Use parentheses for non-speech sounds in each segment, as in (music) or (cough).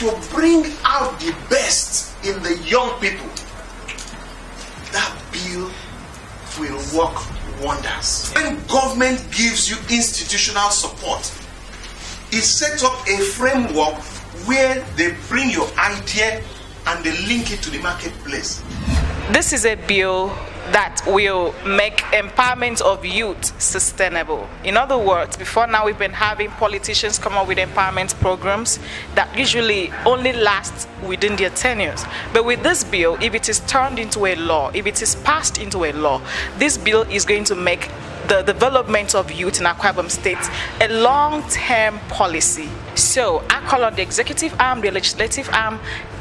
to bring out the best in the young people, that bill will work wonders. When government gives you institutional support, it sets up a framework where they bring your idea and they link it to the marketplace. This is a bill that will make empowerment of youth sustainable. In other words, before now we've been having politicians come up with empowerment programs that usually only last within their tenures. But with this bill, if it is turned into a law, if it is passed into a law, this bill is going to make the development of youth in Akwa Ibom State a long-term policy. So I call on the executive arm, the legislative arm,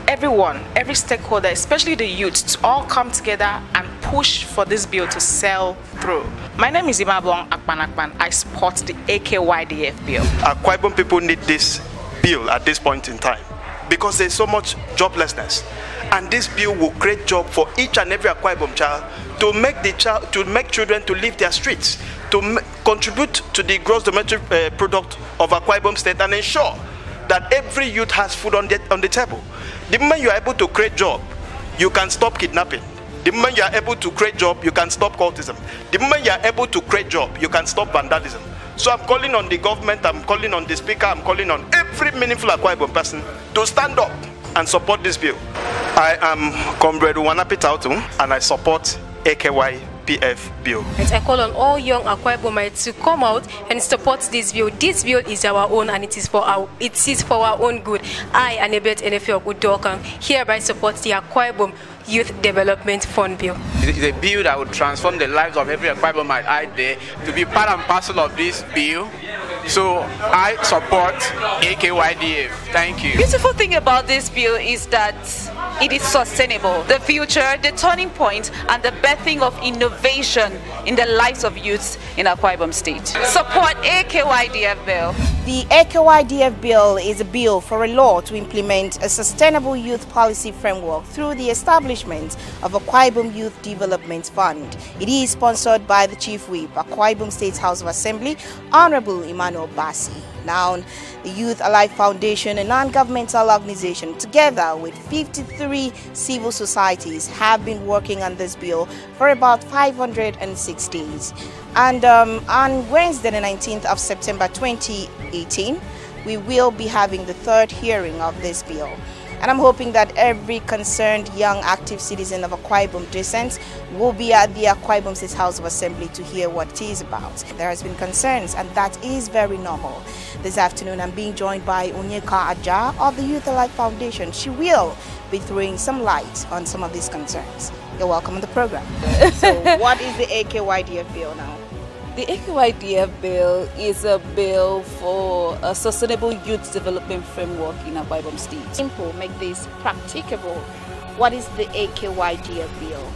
everyone, every stakeholder, especially the youth, to all come together and push for this bill to sell through. My name is Imabong Akpan Akpan. I support the AKYDF bill. Akwa Ibom people need this bill at this point in time because there's so much joblessness. And this bill will create job for each and every Akwa Ibom child to make the child to make children to leave their streets, to contribute to the gross domestic uh, product of Akwa Ibom state and ensure that every youth has food on the, on the table. The moment you are able to create job, you can stop kidnapping. The moment you are able to create job, you can stop cultism. The moment you are able to create job, you can stop vandalism. So I'm calling on the government, I'm calling on the speaker, I'm calling on every meaningful Akwa person to stand up and support this bill. I am Comrade Wanapi Tautu and I support AKY PF bill. And I call on all young Akwa Ibomites to come out and support this bill. This bill is our own and it is for our it is for our own good. I, Anebet Enefe Udokan, hereby support the Akwa Ibom Youth Development Fund Bill. It is a bill that will transform the lives of every Akwa Ibomite out there to be part and parcel of this bill. So I support AKYDF. Thank you. Beautiful thing about this bill is that it is sustainable. The future, the turning point, and the birthing of innovation in the lives of youths in Akwa Ibom State. Support AKYDF bill. The AKYDF bill is a bill for a law to implement a sustainable youth policy framework through the establishment of Akwa Ibom Youth Development Fund. It is sponsored by the Chief Whip, Akwa Ibom State House of Assembly, Honorable Emmanuel Bassey. The Youth Alive Foundation, a non-governmental organization, together with 53 civil societies, have been working on this bill for about 506 days. And um, on Wednesday, the 19th of September 2018, we will be having the third hearing of this bill. And I'm hoping that every concerned young active citizen of Akwa Ibom descent will be at the Akwa Ibom State House of Assembly to hear what it is about. There has been concerns and that is very normal. This afternoon I'm being joined by Onyeka Aja of the Youth Alive Foundation. She will be throwing some light on some of these concerns. You're welcome on the program. (laughs) so (laughs) what is the AKYDF bill now? The AKYDF bill is a bill for a sustainable youth development framework in Akwa Ibom State. Simple, make this practicable. What is the AKYDF bill?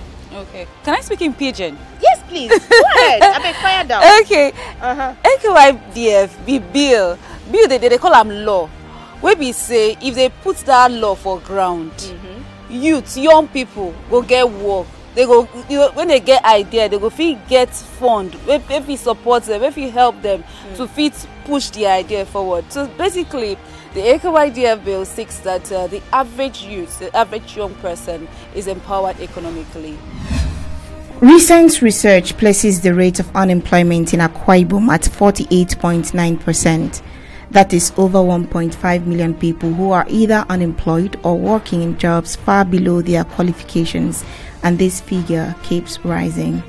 Okay. Can I speak in pidgin? Yes, please. Go ahead. I beg fire down. Okay. Uh-huh. AKYDF be bill. Bill they, they call them law. Wey be say if they put that law for ground, mm -hmm. youth, young people go get work they go you know, when they get idea they go fit get fund wey wey fit support them wey fit help them mm. to fit push the idea forward so basically the AKYDF bill seeks that uh, the average youth the average young person is empowered economically. Recent research places the rate of unemployment in Akwa Ibom at 48.9 percent. That is over 1.5 million people who are either unemployed or working in jobs far below their qualifications, and this figure keeps rising.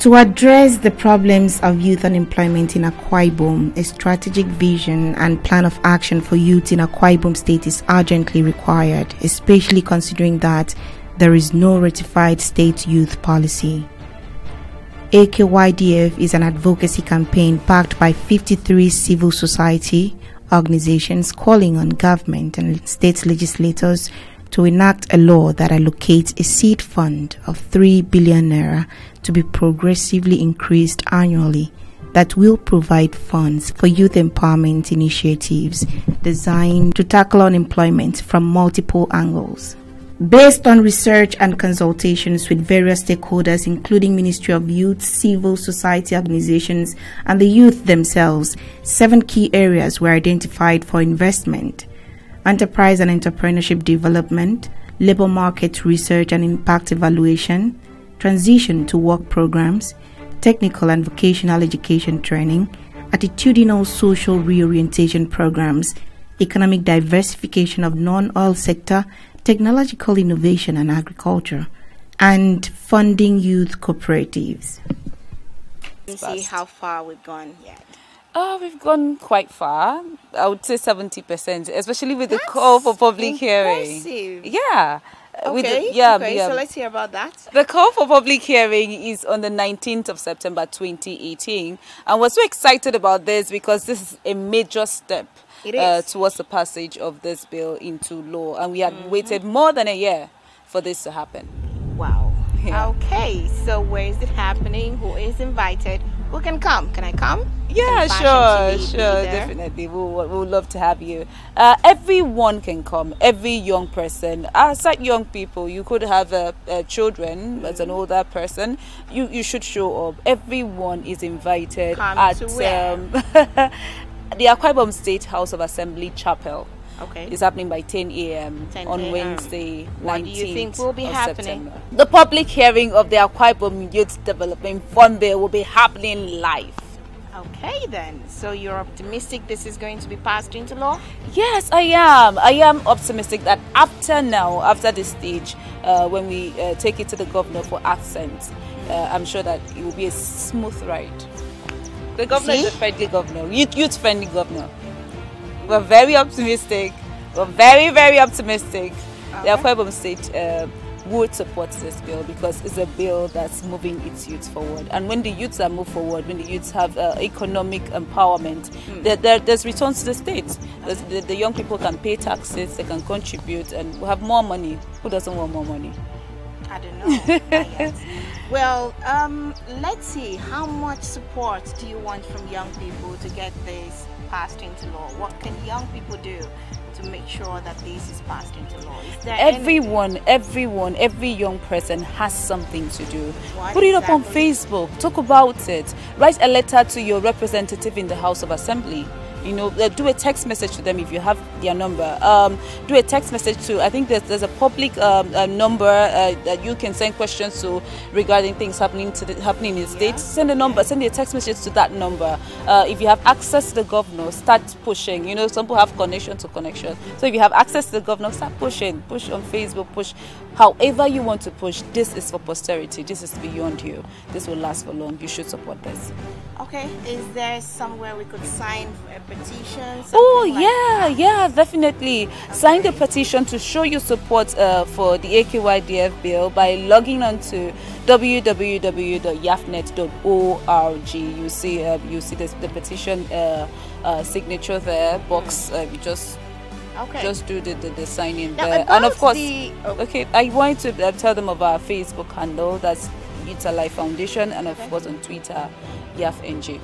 To address the problems of youth unemployment in Akwa a strategic vision and plan of action for youth in Akwa state is urgently required, especially considering that there is no ratified state youth policy. AKYDF is an advocacy campaign backed by 53 civil society organizations calling on government and state legislators to enact a law that allocates a seed fund of 3 billion naira to be progressively increased annually that will provide funds for youth empowerment initiatives designed to tackle unemployment from multiple angles. Based on research and consultations with various stakeholders, including Ministry of Youth, civil society organizations, and the youth themselves, seven key areas were identified for investment enterprise and entrepreneurship development, labor market research and impact evaluation, transition to work programs, technical and vocational education training, attitudinal social reorientation programs, economic diversification of non-oil sector, technological innovation and agriculture, and funding youth cooperatives. see how far we've gone yet. Oh, we've gone quite far. I would say 70%, especially with That's the call for public impressive. hearing. Yeah. Okay, the, yeah, okay, yeah. so let's hear about that. The call for public hearing is on the 19th of September 2018. And we're so excited about this because this is a major step uh, towards the passage of this bill into law. And we had mm-hmm. waited more than a year for this to happen. Wow. (laughs) Yeah. Okay, so where is it happening? Who is invited? Who can come? Can I come? Yeah, sure, sure, definitely. We we'll, we'll love to have you. Uh, everyone can come. Every young person. Aside young people, you could have uh, uh, children as an older person. You you should show up. Everyone is invited come at um, (laughs) the Akwa Ibom State House of Assembly Chapel. Okay. It's happening by 10 a.m. on Wednesday, 19th what do you think will be happening? September. The public hearing of the Akwa Ibom Youth Development Fund Bill will be happening live. Okay, then. So you're optimistic this is going to be passed into law? Yes, I am. I am optimistic that after now, after this stage, uh, when we uh, take it to the governor for assent, uh, I'm sure that it will be a smooth ride. The governor See? is a friendly governor, youth friendly governor. We're very optimistic. We're very, very optimistic. Okay. The Akwa State uh, would support this bill because it's a bill that's moving its youth forward. And when the youths are moved forward, when the youths have uh, economic empowerment, mm. there, there, there's returns to the state. The, the, young people can pay taxes, they can contribute, and we have more money. Who doesn't want more money? I don't (laughs) know. well, um, let's see. How much support do you want from young people to get this passed into law? What can young people do to make sure that this is passed into law? everyone, anything? everyone, every young person has something to do. What Put exactly? it up on Facebook. Talk about it. Write a letter to your representative in the House of Assembly you know uh, do a text message to them if you have their number. Um, do a text message to i think there's, there's a public um, a number uh, that you can send questions to regarding things happening to the, happening in the states send a number send a text message to that number. Uh, if you have access to the governor start pushing. You know some people have connection to connection. So if you have access to the governor start pushing. Push on facebook push however you want to push. This is for posterity. This is beyond you. This will last for long. You should support this. Okay is there somewhere we could sign a petition? Oh, yeah, that? yeah, definitely. Okay. Sign the petition to show your support uh, for the AKYDF bill by logging on to www.yafnet.org. You see, uh, you see this, the petition uh, uh signature there box. Uh, you just Okay. Just do the, the, the sign in now there. And of course, the, oh. okay, I want to uh, tell them of our Facebook handle that's Youth Alive Foundation and of course on Twitter, YAFNG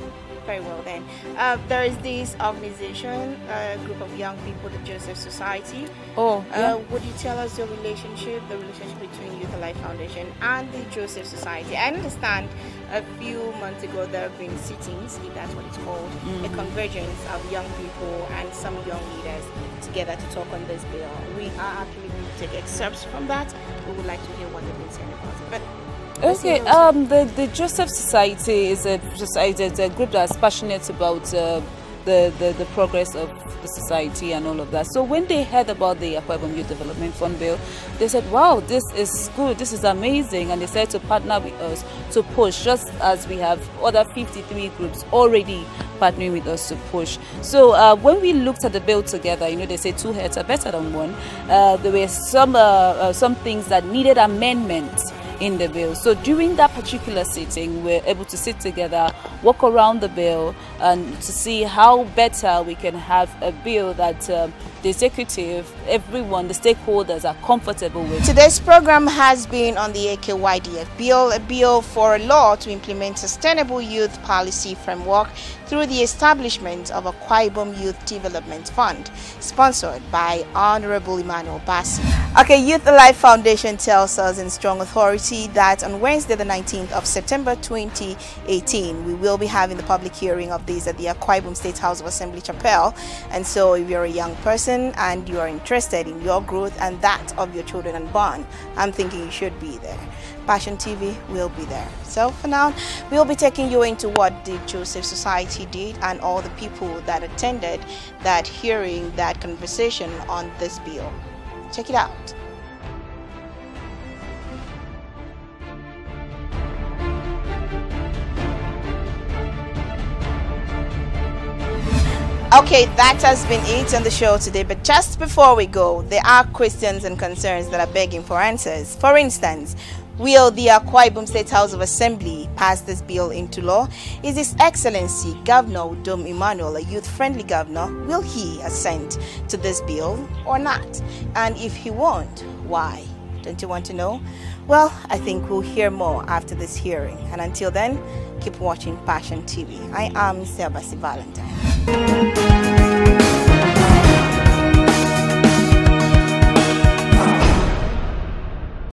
very well then. Uh, there is this organization, a group of young people, the Joseph Society. Oh, uh, yeah. would you tell us your relationship, the relationship between Youth Alive Foundation and the Joseph Society? I understand a few months ago there have been sittings, if that's what it's called, mm-hmm. a convergence of young people and some young leaders together to talk on this bill. We are actually going to take excerpts from that. We would like to hear what they've been saying about it. But Okay, um, the, the Joseph Society is a society, a group that's passionate about uh, the, the, the progress of the society and all of that. So when they heard about the Akwa Ibom Youth Development Fund bill, they said, wow, this is good, this is amazing. And they said to partner with us to push, just as we have other 53 groups already partnering with us to push. So uh, when we looked at the bill together, you know, they say two heads are better than one. Uh, there were some, uh, uh some things that needed amendment in the bill. So during that particular sitting, we're able to sit together, walk around the bill, and to see how better we can have a bill that um, the executive, everyone, the stakeholders are comfortable with. Today's program has been on the AKYDF bill, a bill for a law to implement sustainable youth policy framework through the establishment of a Akwa Ibom Youth Development Fund, sponsored by Honorable Emmanuel Bassey. Okay, Youth Alive Foundation tells us in strong authority that on Wednesday, the 19th of September 2018, we will be having the public hearing of this at the Akwa Ibom State House of Assembly Chapel. And so, if you're a young person and you are interested in your growth and that of your children and bond, I'm thinking you should be there. Passion TV will be there. So for now, we'll be taking you into what the Joseph Society did and all the people that attended that hearing, that conversation on this bill. Check it out. Okay, that has been it on the show today. But just before we go, there are questions and concerns that are begging for answers. For instance, Will the Akwa Ibom State House of Assembly pass this bill into law? Is His Excellency Governor Udom Emmanuel a youth-friendly governor? Will he assent to this bill or not? And if he won't, why? Don't you want to know? Well, I think we'll hear more after this hearing. And until then, keep watching Passion TV. I am Sebasi Valentine.